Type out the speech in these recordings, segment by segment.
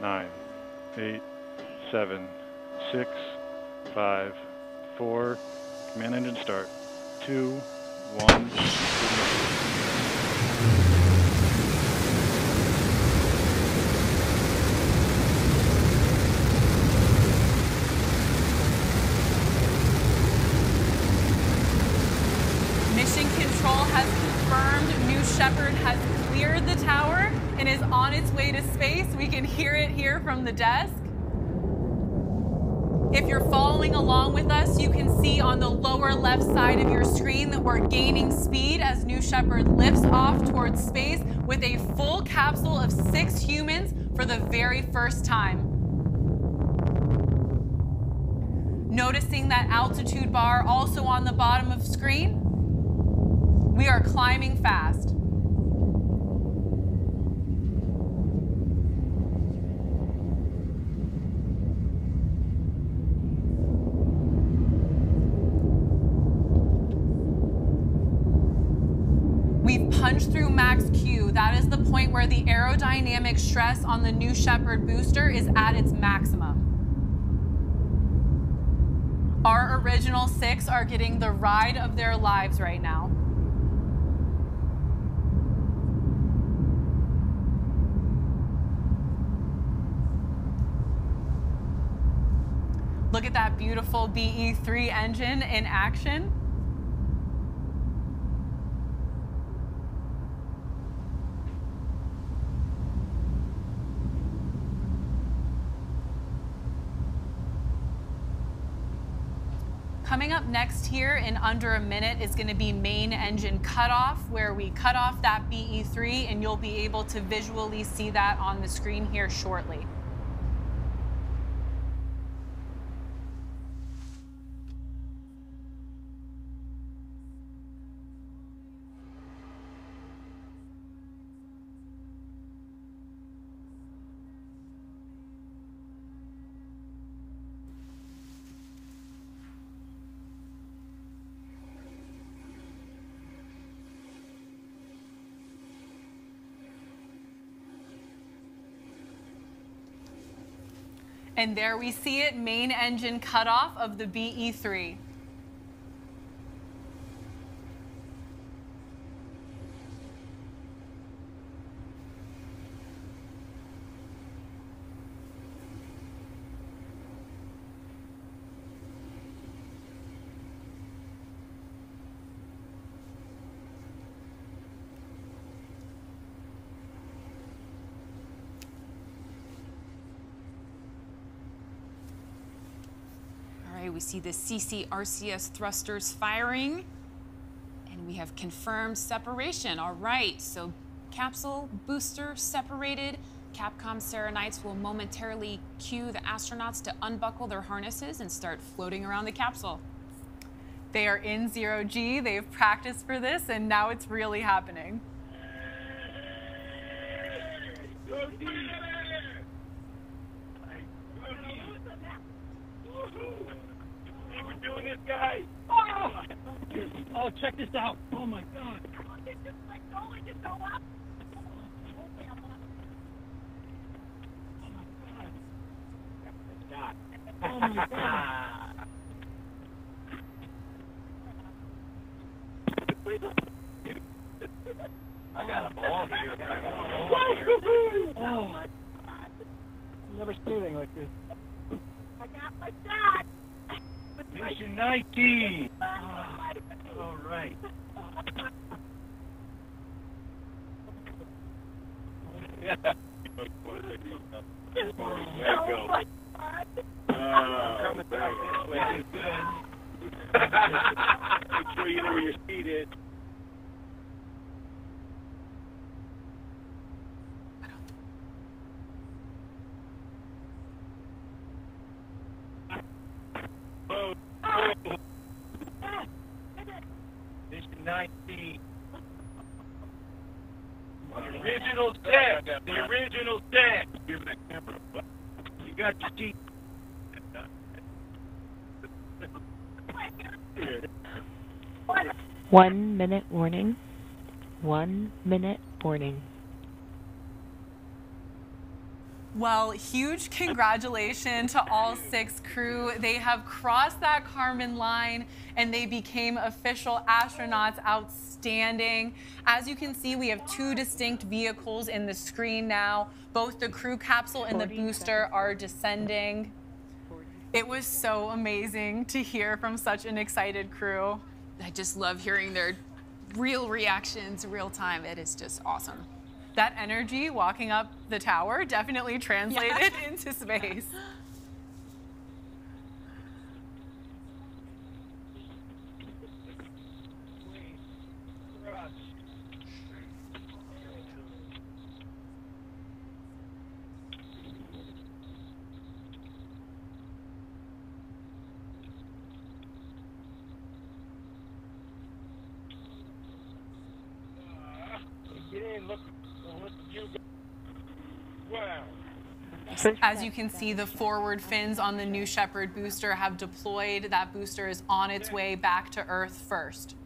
nine, eight, seven, six, five, four. Command engine start. Two, one. Mission Control has confirmed New Shepard has cleared the tower and is on its way to space. We can hear it here from the desk. If you're following along with us, you can see on the lower left side of your screen that we're gaining speed as New Shepard lifts off towards space with a full capsule of six humans for the very first time. Noticing that altitude bar also on the bottom of screen, we are climbing fast. We've punched through max Q. That is the point where the aerodynamic stress on the New Shepard booster is at its maximum. Our original six are getting the ride of their lives right now. Look at that beautiful BE3 engine in action. Coming up next here in under a minute is going to be main engine cutoff, where we cut off that BE3, and you'll be able to visually see that on the screen here shortly. And there we see it, main engine cutoff of the BE3. All right, we see the CCRCS thrusters firing, and we have confirmed separation. All right, so capsule booster separated. Capcom Sarah Knights will momentarily cue the astronauts to unbuckle their harnesses and start floating around the capsule. They are in zero G, they've practiced for this, and now it's really happening. Doing this, guys. Oh, oh, check this out. Oh my God. Oh my God. I got a ball here. I got a ball here. Oh. Never seen anything like this. Mission 19. All right. Yeah. There go. Oh, back. Make sure you know where your seat is. Oh, oh. Mission 19. The original set. The original set. Give that camera. You got your seat. One minute warning. One minute warning. Well, huge congratulations to all six crew. They have crossed that Kármán line and they became official astronauts. Outstanding. As you can see, we have two distinct vehicles in the screen now. Both the crew capsule and the booster are descending. It was so amazing to hear from such an excited crew. I just love hearing their real reactions, real time. It is just awesome. That energy walking up the tower definitely translated into space. Get in, look, look at you. Wow. As you can see, the forward fins on the New Shepard booster have deployed. That booster is on its way back to Earth first.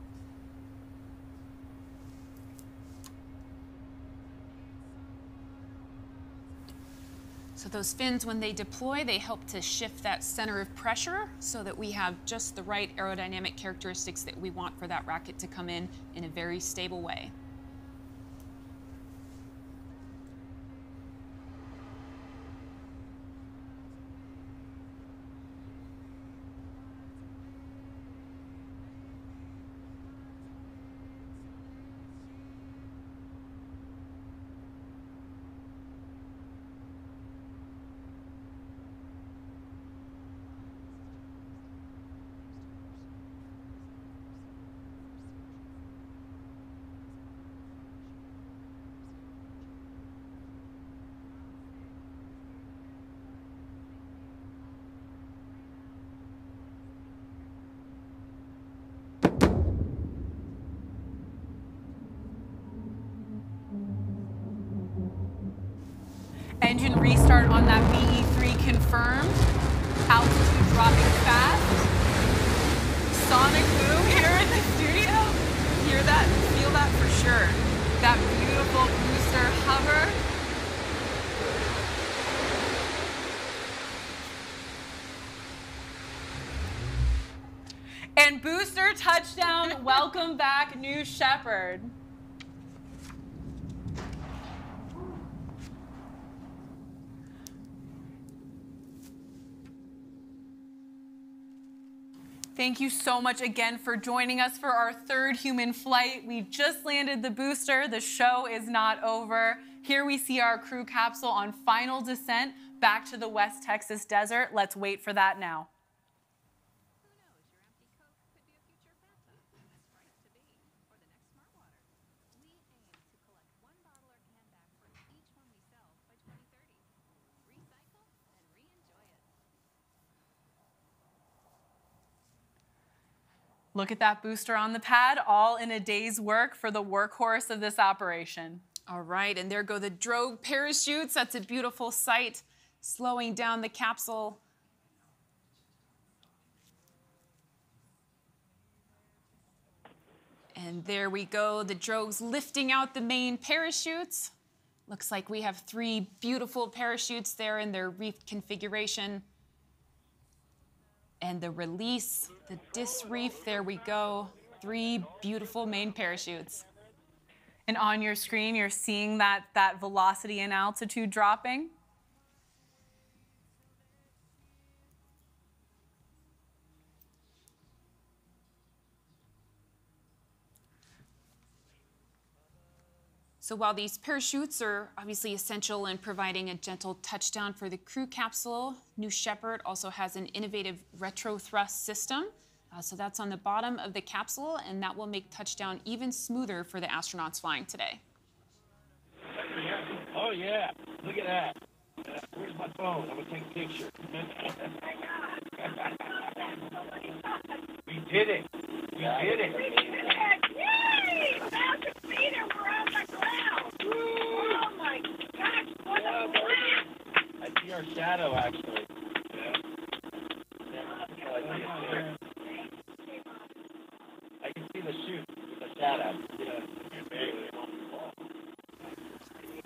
So those fins, when they deploy, they help to shift that center of pressure so that we have just the right aerodynamic characteristics that we want for that rocket to come in in a very stable way. Engine restart on that BE3 confirmed. Altitude dropping fast. Sonic boom here in the studio. Hear that? Feel that for sure. That beautiful booster hover. And booster touchdown. Welcome back, New Shepard. Thank you so much again for joining us for our third human flight. We just landed the booster. The show is not over. Here we see our crew capsule on final descent back to the West Texas desert. Let's wait for that now. Look at that booster on the pad, all in a day's work for the workhorse of this operation. All right, and there go the drogue parachutes. That's a beautiful sight, slowing down the capsule. And there we go, the drogues lifting out the main parachutes. Looks like we have three beautiful parachutes there in their reef configuration. And the release, the disreef, there we go. Three beautiful main parachutes. And on your screen, you're seeing that, that velocity and altitude dropping. So while these parachutes are obviously essential in providing a gentle touchdown for the crew capsule, New Shepard also has an innovative retro thrust system. Uh, so that's on the bottom of the capsule, and that will make touchdown even smoother for the astronauts flying today. Oh, yeah. Look at that. Uh, where's my phone? I'm going to take a picture. we did it. We did it. Yay! Thousand feet and we're on the ground. Oh my gosh, what a blast! I see our shadow, actually. Yeah. Yeah, I see it there. I can see the chute, the shadow. Yeah.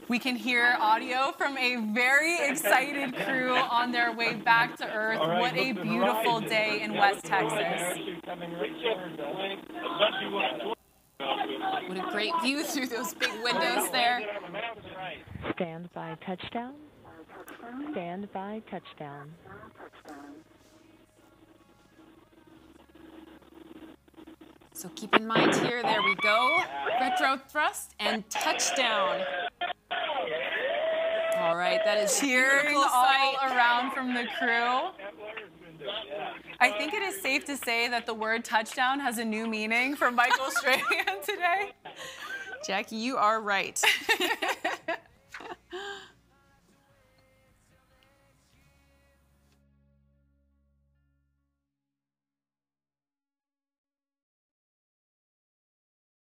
We can hear audio from a very excited crew on their way back to Earth. All right, what a look to the beautiful horizon. day in Yeah, West look to the horizon. Texas. Actually coming right towards us. What a great view through those big windows there. Stand by touchdown. Stand by touchdown. So keep in mind here, there we go. Retro thrust and touchdown. All right, that is Cheering all around from the crew. I think it is safe to say that the word touchdown has a new meaning for Michael Strahan today. Jackie, you are right.